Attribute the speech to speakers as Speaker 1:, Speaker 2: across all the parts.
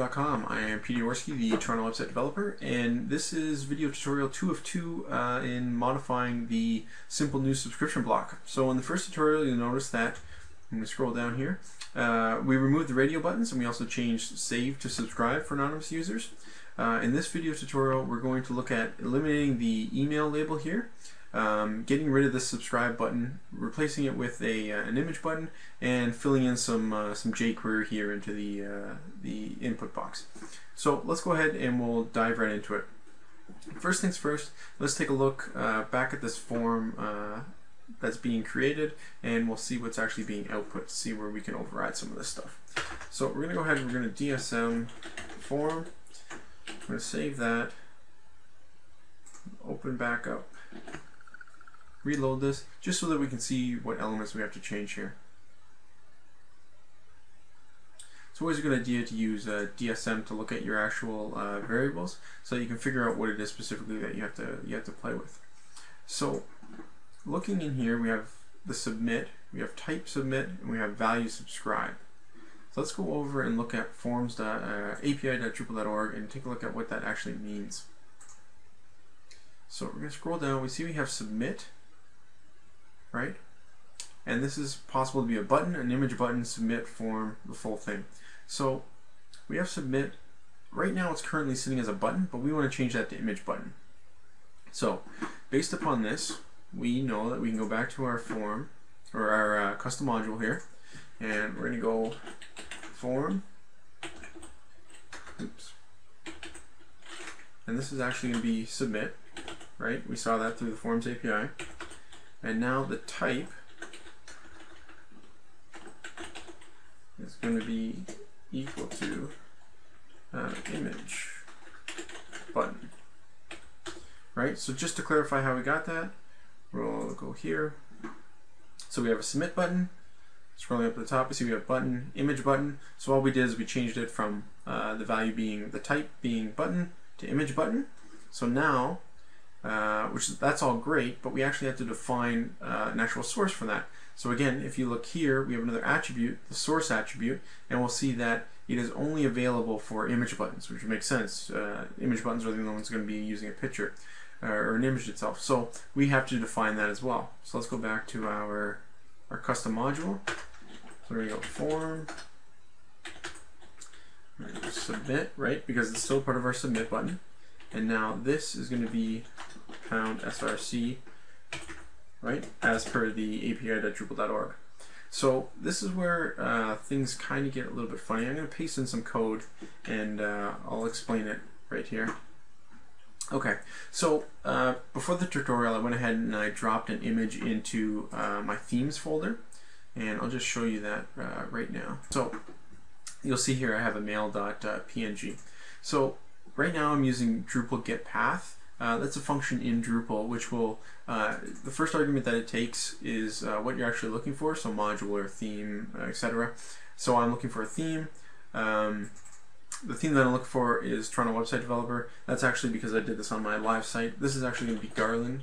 Speaker 1: I am Peter Jaworski, the Toronto Website Developer, and this is video tutorial 2 of 2 uh, in modifying the Simplenews subscription block. So in the first tutorial you'll notice that, I'm going to scroll down here, uh, we removed the radio buttons and we also changed save to subscribe for anonymous users. Uh, in this video tutorial we're going to look at eliminating the email label here um, getting rid of the subscribe button, replacing it with a uh, an image button, and filling in some uh, some jQuery here into the uh, the input box. So let's go ahead and we'll dive right into it. First things first, let's take a look uh, back at this form uh, that's being created, and we'll see what's actually being output see where we can override some of this stuff. So we're going to go ahead and we're going to DSM form. I'm to save that. Open back up reload this just so that we can see what elements we have to change here. It's always a good idea to use uh, DSM to look at your actual uh, variables so you can figure out what it is specifically that you have to you have to play with. So looking in here we have the submit, we have type submit, and we have value subscribe. So let's go over and look at forms.api.drupal.org and take a look at what that actually means. So we're going to scroll down, we see we have submit, right? And this is possible to be a button, an image button, submit, form, the full thing. So we have submit. Right now it's currently sitting as a button, but we want to change that to image button. So based upon this, we know that we can go back to our form, or our uh, custom module here, and we're going to go form, oops, and this is actually going to be submit, right? We saw that through the Forms API. And now the type is going to be equal to uh, image button. Right, so just to clarify how we got that, we'll go here. So we have a submit button. Scrolling up to the top, we see we have button, image button. So all we did is we changed it from uh, the value being the type being button to image button. So now uh, which that's all great, but we actually have to define uh, an actual source for that. So again, if you look here, we have another attribute, the source attribute, and we'll see that it is only available for image buttons, which makes sense. Uh, image buttons are the only ones going to be using a picture uh, or an image itself. So we have to define that as well. So let's go back to our, our custom module. So we're going to go form, submit, right? Because it's still part of our submit button. And now this is going to be pound src, right, as per the api.drupal.org. So this is where uh, things kind of get a little bit funny. I'm going to paste in some code and uh, I'll explain it right here. Okay, so uh, before the tutorial I went ahead and I dropped an image into uh, my themes folder and I'll just show you that uh, right now. So you'll see here I have a mail.png. So right now I'm using Drupal get path. Uh, that's a function in Drupal which will, uh, the first argument that it takes is uh, what you're actually looking for, so module or theme, uh, etc. So I'm looking for a theme. Um, the theme that I'm looking for is Toronto Website Developer. That's actually because I did this on my live site. This is actually going to be Garland,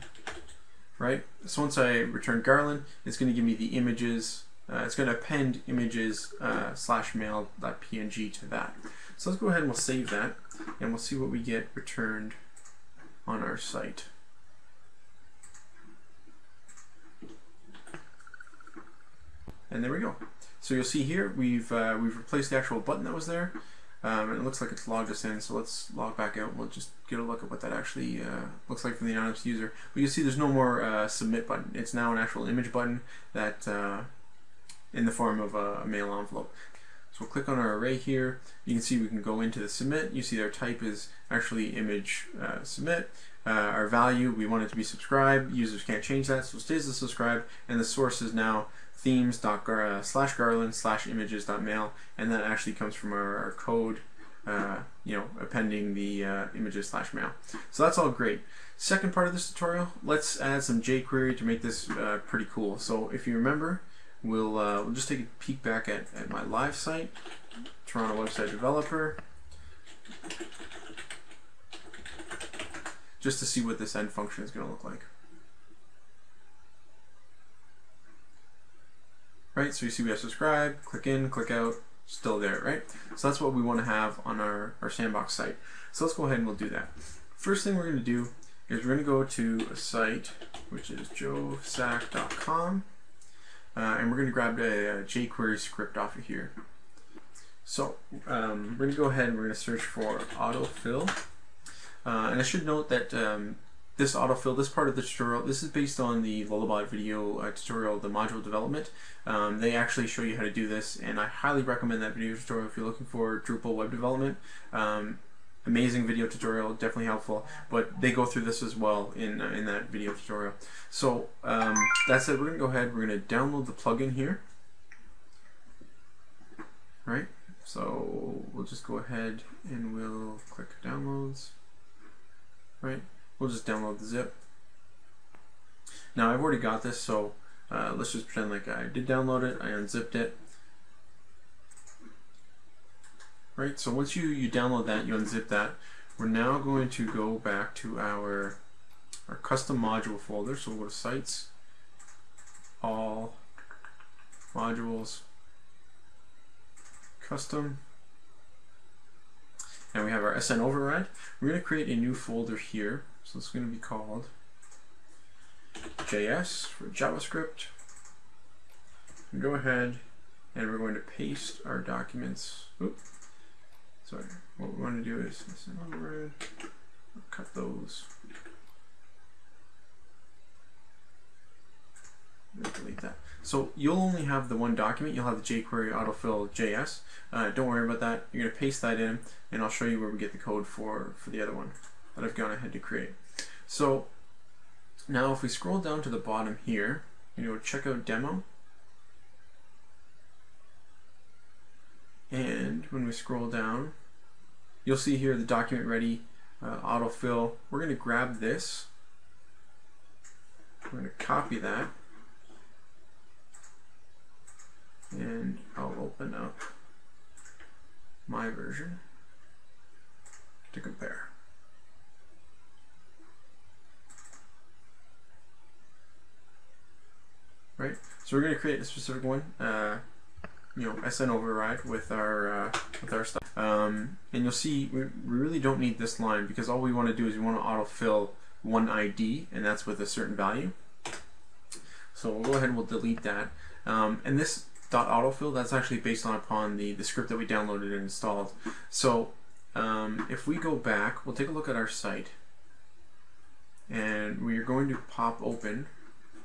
Speaker 1: right? So once I return Garland, it's going to give me the images. Uh, it's going to append images uh, slash mail.png to that. So let's go ahead and we'll save that and we'll see what we get returned on our site. And there we go. So you'll see here we've uh, we've replaced the actual button that was there, um, and it looks like it's logged us in. So let's log back out. We'll just get a look at what that actually uh, looks like for the anonymous user. But you see there's no more uh, submit button. It's now an actual image button that uh, in the form of a mail envelope. So we'll click on our array here. You can see we can go into the submit. You see our type is actually image uh, submit. Uh, our value, we want it to be subscribe. Users can't change that, so it stays as subscribe. And the source is now themes uh, slash garland slash images dot mail, and that actually comes from our, our code, uh, you know, appending the uh, images slash mail. So that's all great. Second part of this tutorial, let's add some jQuery to make this uh, pretty cool. So if you remember, We'll, uh, we'll just take a peek back at, at my live site, Toronto Website Developer, just to see what this end function is going to look like. Right, so you see we have subscribe, click in, click out, still there, right? So that's what we want to have on our, our sandbox site. So let's go ahead and we'll do that. First thing we're going to do is we're going to go to a site which is joesak.com uh, and we're going to grab a, a jQuery script off of here. So um, we're going to go ahead and we're going to search for autofill. Uh, and I should note that um, this autofill, this part of the tutorial, this is based on the Lullabot video uh, tutorial, the module development. Um, they actually show you how to do this, and I highly recommend that video tutorial if you're looking for Drupal web development. Um, amazing video tutorial, definitely helpful. But they go through this as well in uh, in that video tutorial. So um, that said, we're gonna go ahead. We're gonna download the plugin here. Right. So we'll just go ahead and we'll click downloads. Right. We'll just download the zip. Now I've already got this, so uh, let's just pretend like I did download it. I unzipped it. Right, so once you, you download that, you unzip that, we're now going to go back to our, our custom module folder. So we'll go to Sites, All, Modules, Custom, and we have our SN override. We're going to create a new folder here. So it's going to be called JS for JavaScript. Go ahead and we're going to paste our documents. Oops. Sorry, what we want to do is cut those. Delete that. So you'll only have the one document. You'll have the jQuery autofill JS. Uh, don't worry about that. You're going to paste that in, and I'll show you where we get the code for, for the other one that I've gone ahead to create. So now if we scroll down to the bottom here, you know, check out demo. And when we scroll down, you'll see here the document ready uh, autofill. We're going to grab this. We're going to copy that. And I'll open up my version to compare. Right? So we're going to create a specific one. Uh, you know SN override with our uh, with our stuff. Um, and you'll see we, we really don't need this line because all we want to do is we want to autofill one ID and that's with a certain value. So we'll go ahead and we'll delete that. Um, and this dot autofill that's actually based on upon the, the script that we downloaded and installed. So um, if we go back, we'll take a look at our site and we are going to pop open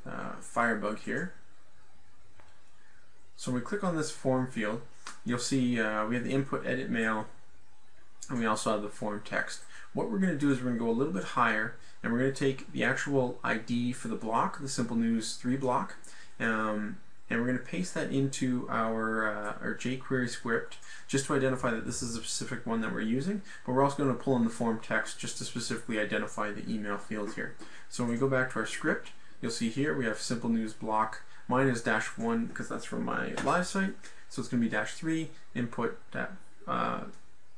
Speaker 1: uh, Firebug here so when we click on this form field, you'll see uh, we have the input edit mail and we also have the form text. What we're going to do is we're going to go a little bit higher and we're going to take the actual ID for the block, the Simple News 3 block, um, and we're going to paste that into our, uh, our jQuery script just to identify that this is a specific one that we're using, but we're also going to pull in the form text just to specifically identify the email field here. So when we go back to our script, you'll see here we have Simple News block Mine is dash one because that's from my live site. So it's going to be dash three input dot, uh,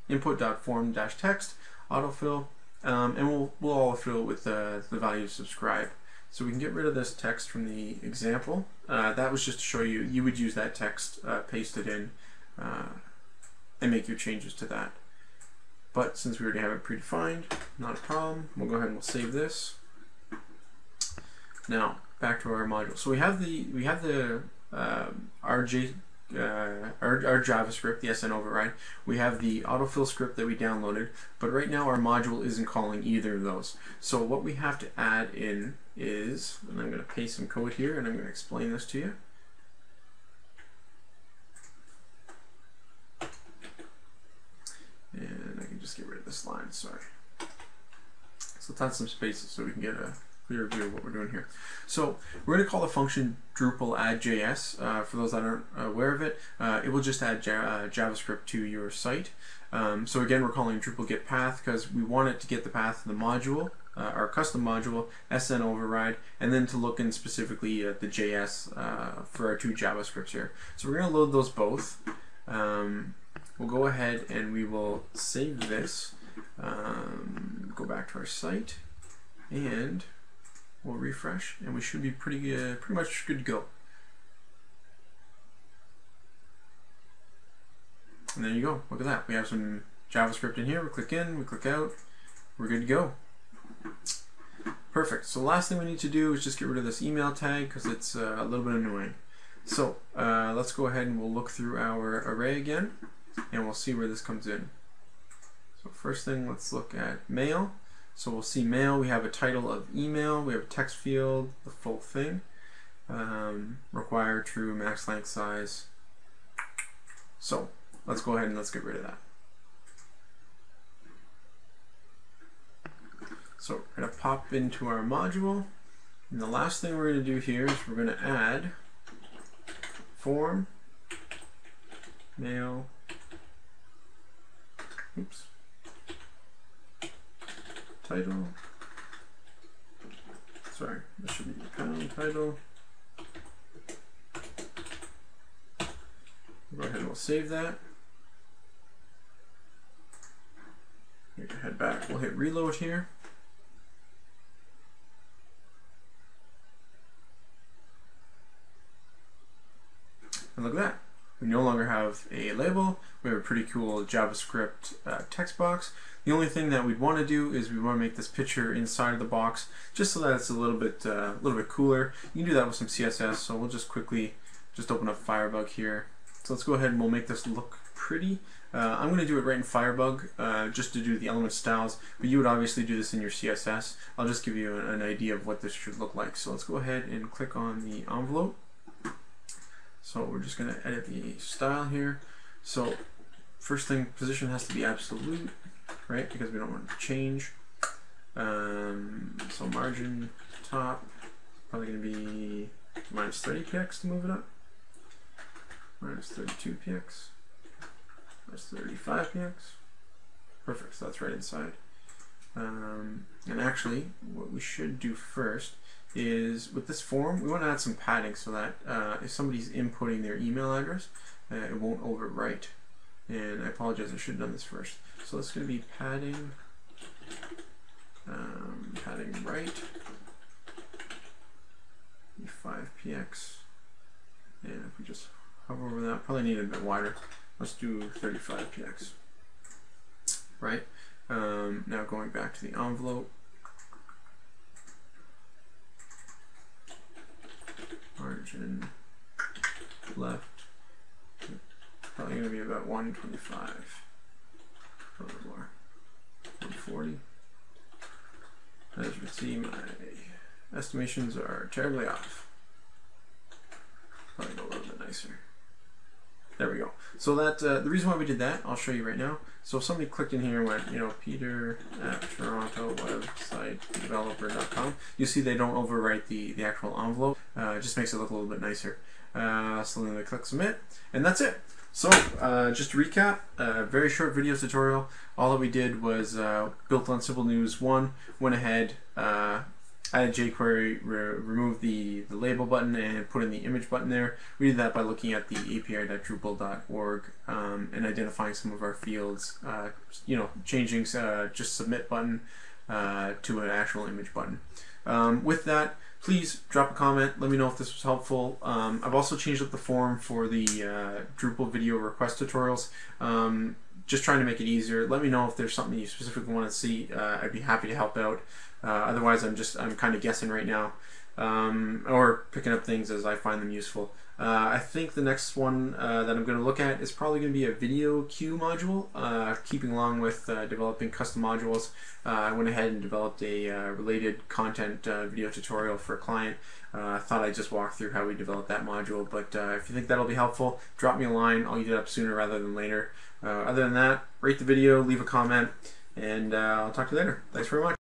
Speaker 1: input dot form dash text autofill, um, and we'll we'll all fill with the the value subscribe. So we can get rid of this text from the example. Uh, that was just to show you you would use that text uh, pasted in uh, and make your changes to that. But since we already have it predefined, not a problem. We'll go ahead and we'll save this. Now, back to our module. So we have the we have the uh, RJ uh, our, our JavaScript, the SN override. We have the autofill script that we downloaded, but right now our module isn't calling either of those. So what we have to add in is, and I'm going to paste some code here, and I'm going to explain this to you. And I can just get rid of this line, sorry. So let's add some spaces so we can get a clear view of what we're doing here. So we're going to call the function Drupal add JS. Uh, for those that aren't aware of it, uh, it will just add uh, JavaScript to your site. Um, so again, we're calling Drupal get path because we want it to get the path of the module, uh, our custom module, SN override, and then to look in specifically at the JS uh, for our two JavaScripts here. So we're going to load those both. Um, we'll go ahead and we will save this. Um, go back to our site and We'll refresh, and we should be pretty, uh, pretty much good to go. And there you go. Look at that. We have some JavaScript in here. We click in, we click out. We're good to go. Perfect. So the last thing we need to do is just get rid of this email tag because it's uh, a little bit annoying. So uh, let's go ahead and we'll look through our array again and we'll see where this comes in. So first thing, let's look at mail. So we'll see mail, we have a title of email, we have a text field, the full thing. Um, require true max length size. So let's go ahead and let's get rid of that. So we're going to pop into our module. And the last thing we're going to do here is we're going to add form, mail, oops, title, sorry, this should be pound title. Go ahead and we'll save that. head back, we'll hit reload here. And look at that. We no longer have a label. We have a pretty cool JavaScript uh, text box. The only thing that we'd want to do is we want to make this picture inside of the box just so that it's a little bit uh, a little bit cooler. You can do that with some CSS. So we'll just quickly just open up Firebug here. So let's go ahead and we'll make this look pretty. Uh, I'm going to do it right in Firebug uh, just to do the element styles, but you would obviously do this in your CSS. I'll just give you an, an idea of what this should look like. So let's go ahead and click on the envelope. So we're just going to edit the style here. So first thing, position has to be absolute, right? Because we don't want to change. Um, so margin top, probably going to be minus 30 px to move it up. Minus 32 px. Minus 35 px. Perfect, so that's right inside. Um, and actually, what we should do first is with this form, we want to add some padding so that uh, if somebody's inputting their email address, uh, it won't overwrite. And I apologize, I should have done this first. So it's going to be padding, um, padding right, 5px, and if we just hover over that, probably need a bit wider. Let's do 35px, right? Um, now going back to the envelope, margin left, probably going to be about 125, a little more, 140. As you can see, my estimations are terribly off. Probably a little bit nicer. There we go. So that uh, the reason why we did that, I'll show you right now. So if somebody clicked in here and went, you know, Peter at Toronto website developer.com, you see they don't overwrite the, the actual envelope. Uh, it just makes it look a little bit nicer. Uh, so then they click submit, and that's it. So uh, just to recap, a very short video tutorial. All that we did was uh, built on Simple News 1, went ahead, uh, added jQuery, re removed the, the label button and put in the image button there. We did that by looking at the api.drupal.org um, and identifying some of our fields, uh, you know, changing uh, just submit button uh, to an actual image button. Um, with that, please drop a comment. Let me know if this was helpful. Um, I've also changed up the form for the uh, Drupal video request tutorials. Um, just trying to make it easier. Let me know if there's something you specifically want to see. Uh, I'd be happy to help out. Uh, otherwise, I'm just I'm kind of guessing right now, um, or picking up things as I find them useful. Uh, I think the next one uh, that I'm going to look at is probably going to be a video queue module, uh, keeping along with uh, developing custom modules. Uh, I went ahead and developed a related content video tutorial for a client. I thought I'd just walk through how we developed that module, but if you think that'll be helpful, drop me a line. I'll get it up sooner rather than later. other than that, rate the video, leave a comment, and I'll talk to you later. Thanks very much.